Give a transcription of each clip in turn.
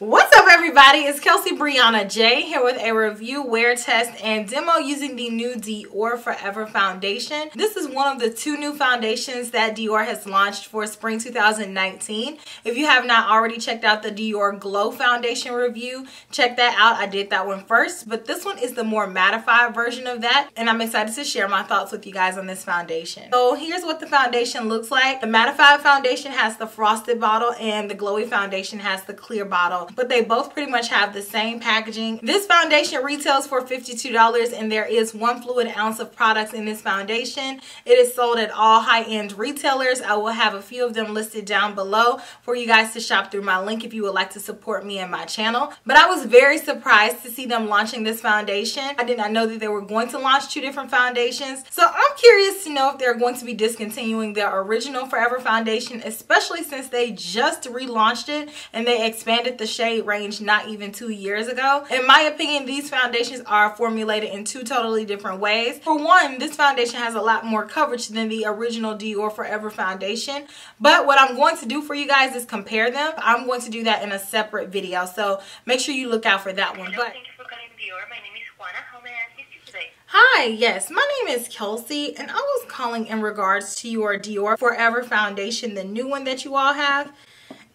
What's up everybody? It's Kelsee Briana Jai here with a review, wear test, and demo using the new Dior Forever Foundation. This is one of the two new foundations that Dior has launched for spring 2019. If you have not already checked out the Dior Glow Foundation review, check that out. I did that one first, but this one is the more mattified version of that, and I'm excited to share my thoughts with you guys on this foundation. So here's what the foundation looks like. The mattified foundation has the frosted bottle and the glowy foundation has the clear bottle but they both pretty much have the same packaging. This foundation retails for $52 and there is one fluid ounce of products in this foundation. It is sold at all high-end retailers. I will have a few of them listed down below for you guys to shop through my link if you would like to support me and my channel. But I was very surprised to see them launching this foundation. I did not know that they were going to launch two different foundations. So I'm curious to know if they're going to be discontinuing their original Forever Foundation, especially since they just relaunched it and they expanded the shade range not even two years ago. In my opinion, these foundations are formulated in two totally different ways. For one, this foundation has a lot more coverage than the original Dior Forever foundation. But what I'm going to do for you guys is compare them. I'm going to do that in a separate video. So make sure you look out for that one. But Thank you for calling Dior. My name is Juana. How may I assist you today? Hi, yes, my name is Kelsee and I was calling in regards to your Dior Forever foundation, the new one that you all have.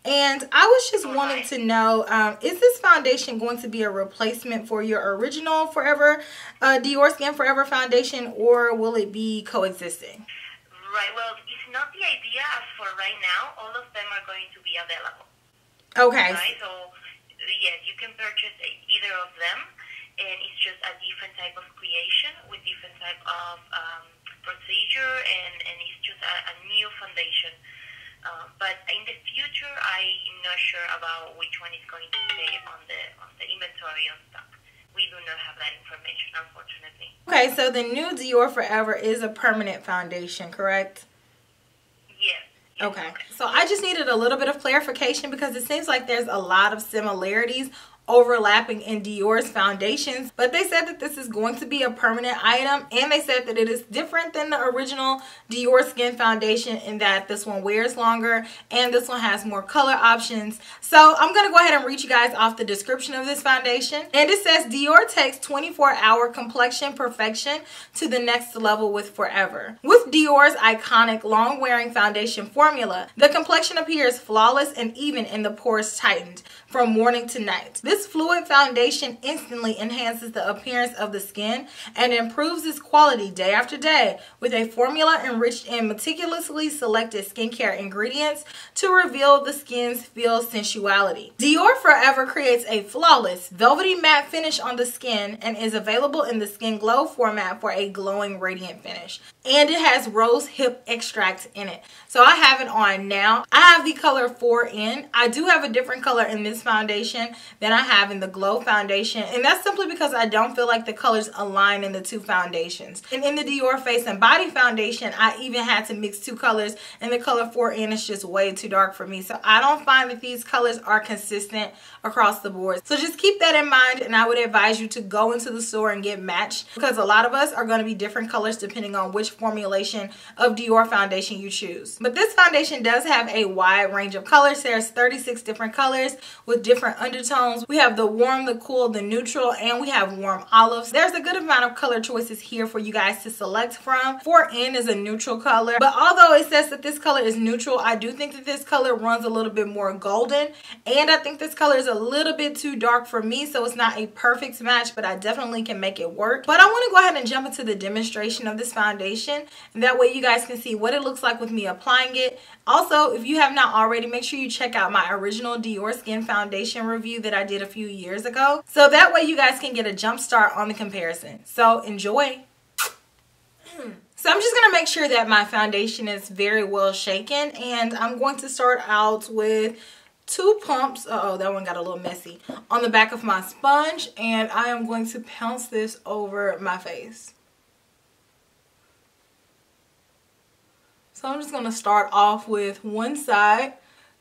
And I was just wanting to know, um, is this foundation going to be a replacement for your original Forever uh, Diorskin Forever foundation or will it be coexisting? Right, well, it's not the idea as for right now. All of them are going to be available. Okay. Right, so yes, you can purchase either of them and it's just a different type of creation with different type of um, procedure and, and it's just a, a new foundation. Um, but in the future, I'm not sure about which one is going to stay on the on the inventory on stock. We do not have that information, unfortunately. Okay, so the new Dior Forever is a permanent foundation, correct? Yes. Okay, so I just needed a little bit of clarification because it seems like there's a lot of similarities overlapping in Dior's foundations but they said that this is going to be a permanent item and they said that it is different than the original Diorskin foundation in that this one wears longer and this one has more color options. So I'm gonna go ahead and read you guys off the description of this foundation and it says Dior takes 24 hour complexion perfection to the next level with forever. With Dior's iconic long wearing foundation formula the complexion appears flawless and even in the pores tightened from morning to night this fluid foundation instantly enhances the appearance of the skin and improves its quality day after day with a formula enriched in meticulously selected skincare ingredients to reveal the skin's feel sensuality. Dior Forever creates a flawless, velvety matte finish on the skin and is available in the Skin Glow format for a glowing, radiant finish. And it has rose hip extract in it. So I have it on now. I have the color 4N. I do have a different color in this foundation than I have in the Glow foundation. And that's simply because I don't feel like the colors align in the two foundations. And in the Dior Face and Body foundation, I even had to mix two colors. And the color 4N is just way too dark for me. So I don't find that these colors are consistent across the board. So just keep that in mind. And I would advise you to go into the store and get matched. Because a lot of us are going to be different colors depending on which formulation of Dior foundation you choose. But this foundation does have a wide range of colors. There's 36 different colors with different undertones. We have the warm, the cool, the neutral, and we have warm olives. There's a good amount of color choices here for you guys to select from. 4N is a neutral color, but although it says that this color is neutral, I do think that this color runs a little bit more golden, and I think this color is a little bit too dark for me, so it's not a perfect match, but I definitely can make it work. But I want to go ahead and jump into the demonstration of this foundation, and that way you guys can see what it looks like with me applying it. Also, if you have not already, make sure you check out my original Diorskin Foundation review that I did a few years ago. So that way you guys can get a jump start on the comparison. So enjoy. So I'm just going to make sure that my foundation is very well shaken and I'm going to start out with two pumps. Uh oh that one got a little messy. On the back of my sponge and I am going to pounce this over my face. So I'm just going to start off with one side.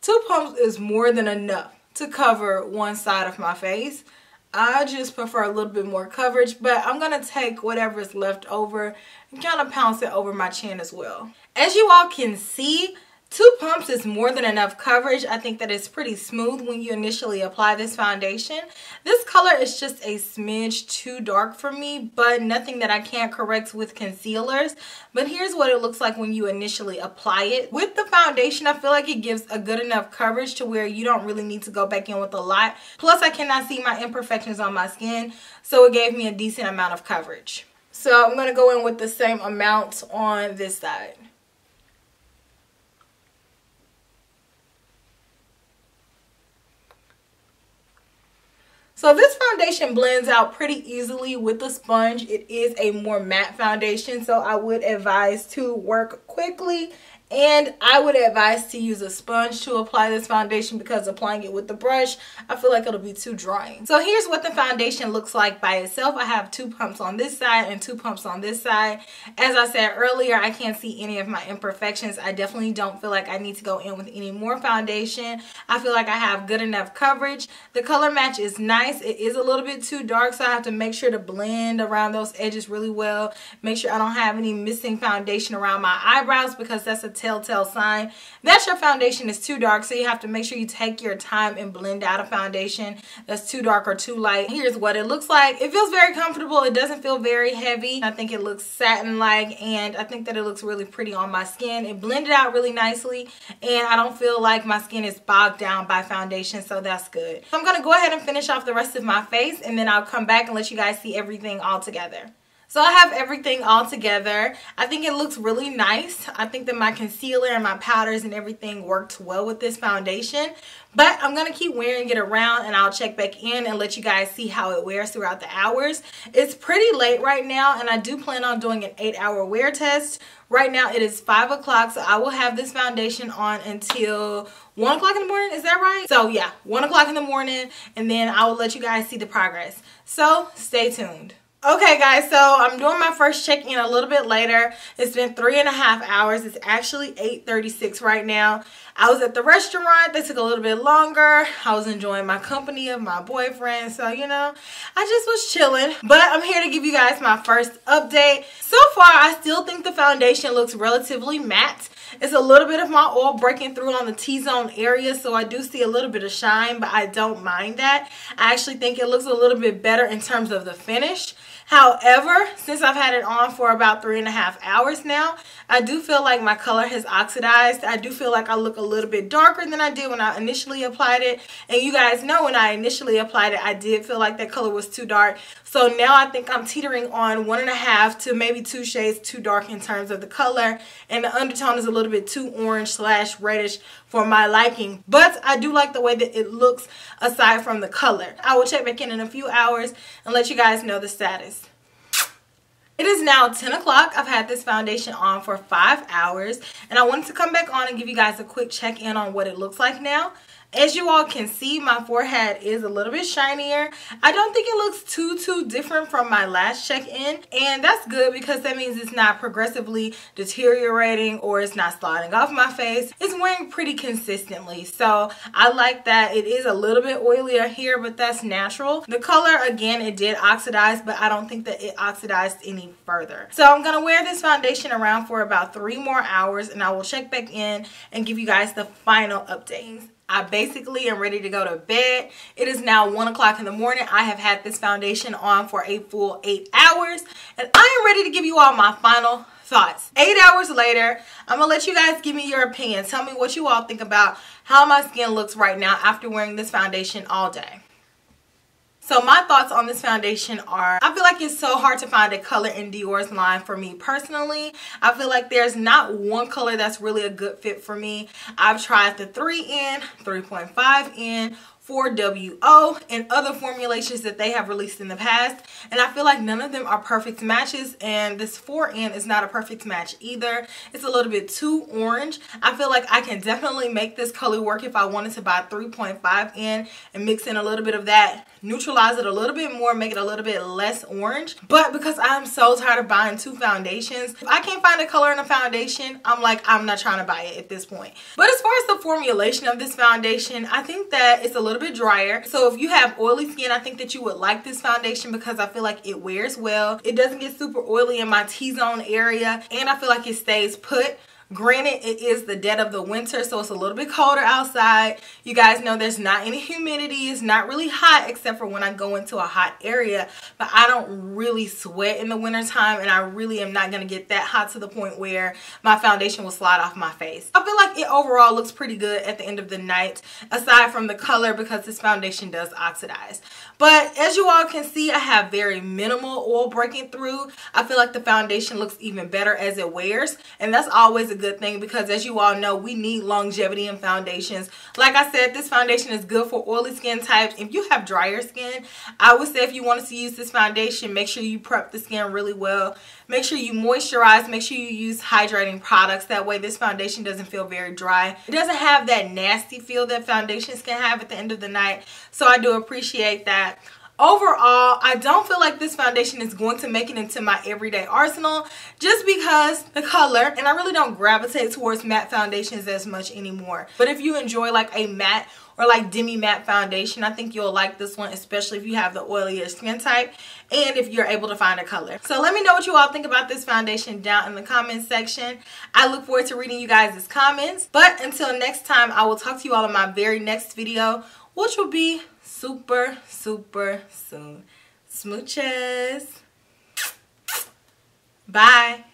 Two pumps is more than enough to cover one side of my face. I just prefer a little bit more coverage, but I'm going to take whatever is left over and kind of pounce it over my chin as well. As you all can see, Two pumps is more than enough coverage. I think that it's pretty smooth when you initially apply this foundation. This color is just a smidge too dark for me, but nothing that I can't correct with concealers. But here's what it looks like when you initially apply it. With the foundation, I feel like it gives a good enough coverage to where you don't really need to go back in with a lot. Plus, I cannot see my imperfections on my skin, so it gave me a decent amount of coverage. So I'm going to go in with the same amount on this side. So this foundation blends out pretty easily with the sponge. It is a more matte foundation, so I would advise to work quickly and I would advise to use a sponge to apply this foundation because applying it with the brush, I feel like it'll be too drying. So here's what the foundation looks like by itself. I have two pumps on this side and two pumps on this side. As I said earlier, I can't see any of my imperfections. I definitely don't feel like I need to go in with any more foundation. I feel like I have good enough coverage. The color match is nice. It is a little bit too dark, so I have to make sure to blend around those edges really well. Make sure I don't have any missing foundation around my eyebrows because that's a telltale sign that your foundation is too dark. So you have to make sure you take your time and blend out a foundation that's too dark or too light. Here's what it looks like. It feels very comfortable. It doesn't feel very heavy. I think it looks satin-like and I think that it looks really pretty on my skin. It blended out really nicely and I don't feel like my skin is bogged down by foundation so that's good. So I'm going to go ahead and finish off the rest of my face and then I'll come back and let you guys see everything all together. So I have everything all together. I think it looks really nice. I think that my concealer and my powders and everything worked well with this foundation. But I'm going to keep wearing it around and I'll check back in and let you guys see how it wears throughout the hours. It's pretty late right now and I do plan on doing an 8 hour wear test. Right now it is 5 o'clock so I will have this foundation on until 1 o'clock in the morning. Is that right? So yeah, 1 o'clock in the morning and then I will let you guys see the progress. So stay tuned. Okay guys, so I'm doing my first check-in a little bit later. It's been three and a half hours. It's actually 8.36 right now. I was at the restaurant. They took a little bit longer. I was enjoying my company of my boyfriend. So, you know, I just was chilling. But I'm here to give you guys my first update. So far, I still think the foundation looks relatively matte. It's a little bit of my oil breaking through on the T-zone area, so I do see a little bit of shine, but I don't mind that. I actually think it looks a little bit better in terms of the finish. However, since I've had it on for about three and a half hours now, I do feel like my color has oxidized. I do feel like I look a little bit darker than I did when I initially applied it. And you guys know when I initially applied it, I did feel like that color was too dark. So now I think I'm teetering on one and a half to maybe two shades too dark in terms of the color. And the undertone is a little bit too orange slash reddish for my liking. But I do like the way that it looks aside from the color. I will check back in in a few hours and let you guys know the status. It is now 10 o'clock. I've had this foundation on for five hours and I wanted to come back on and give you guys a quick check in on what it looks like now. As you all can see, my forehead is a little bit shinier. I don't think it looks too, too different from my last check-in. And that's good because that means it's not progressively deteriorating or it's not sliding off my face. It's wearing pretty consistently. So I like that. It is a little bit oilier here, but that's natural. The color, again, it did oxidize, but I don't think that it oxidized any further. So I'm going to wear this foundation around for about three more hours and I will check back in and give you guys the final updates. I basically am ready to go to bed. It is now 1 o'clock in the morning. I have had this foundation on for a full 8 hours. And I am ready to give you all my final thoughts. 8 hours later, I'm to let you guys give me your opinion. Tell me what you all think about how my skin looks right now after wearing this foundation all day. So my thoughts on this foundation are, I feel like it's so hard to find a color in Dior's line for me personally. I feel like there's not one color that's really a good fit for me. I've tried the 3N, 3.5N, 4WO and other formulations that they have released in the past and I feel like none of them are perfect matches and this 4N is not a perfect match either. It's a little bit too orange. I feel like I can definitely make this color work if I wanted to buy 3.5N and mix in a little bit of that, neutralize it a little bit more, make it a little bit less orange. But because I'm so tired of buying two foundations, if I can't find a color in a foundation, I'm like, I'm not trying to buy it at this point. But as far as the formulation of this foundation, I think that it's a little bit drier. So if you have oily skin, I think that you would like this foundation because I feel like it wears well. It doesn't get super oily in my T-zone area and I feel like it stays put Granted, it is the dead of the winter, so it's a little bit colder outside. You guys know there's not any humidity. It's not really hot except for when I go into a hot area. But I don't really sweat in the wintertime, and I really am not going to get that hot to the point where my foundation will slide off my face. I feel like it overall looks pretty good at the end of the night, aside from the color because this foundation does oxidize. But as you all can see, I have very minimal oil breaking through. I feel like the foundation looks even better as it wears. And that's always a good thing because as you all know, we need longevity in foundations. Like I said, this foundation is good for oily skin types. If you have drier skin, I would say if you want to use this foundation, make sure you prep the skin really well. Make sure you moisturize. Make sure you use hydrating products. That way this foundation doesn't feel very dry. It doesn't have that nasty feel that foundations can have at the end of the night. So I do appreciate that overall i don't feel like this foundation is going to make it into my everyday arsenal just because the color and i really don't gravitate towards matte foundations as much anymore. But if you enjoy like a matte or like demi matte foundation i think you'll like this one especially if you have the oilier skin type and if you're able to find a color. So let me know what you all think about this foundation down in the comments section. I look forward to reading you guys' comments. But until next time i will talk to you all in my very next video which will be super, super soon. Smooches. Bye.